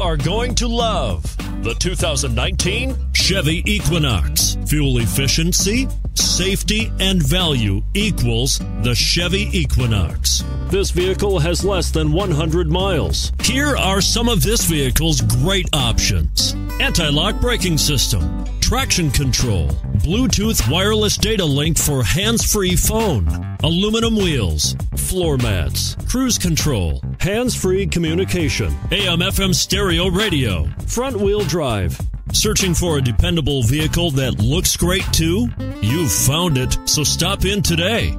are going to love the 2019 Chevy Equinox. Fuel efficiency, safety, and value equals the Chevy Equinox. This vehicle has less than 100 miles. Here are some of this vehicle's great options anti lock braking system, traction control, Bluetooth wireless data link for hands free phone, aluminum wheels, floor mats, cruise control, hands free communication, AM FM stereo radio, front wheel drive. Searching for a dependable vehicle that looks great too? You've found it, so stop in today.